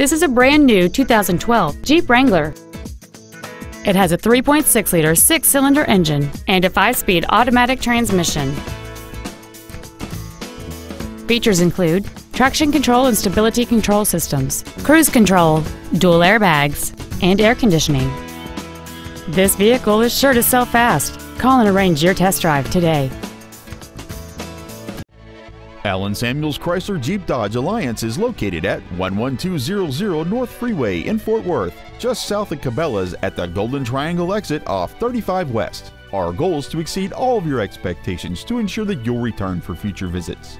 This is a brand new 2012 Jeep Wrangler. It has a 3.6-liter six-cylinder engine and a five-speed automatic transmission. Features include traction control and stability control systems, cruise control, dual airbags, and air conditioning. This vehicle is sure to sell fast. Call and arrange your test drive today. Allen Samuels Chrysler Jeep Dodge Alliance is located at 11200 North Freeway in Fort Worth, just south of Cabela's at the Golden Triangle exit off 35 West. Our goal is to exceed all of your expectations to ensure that you'll return for future visits.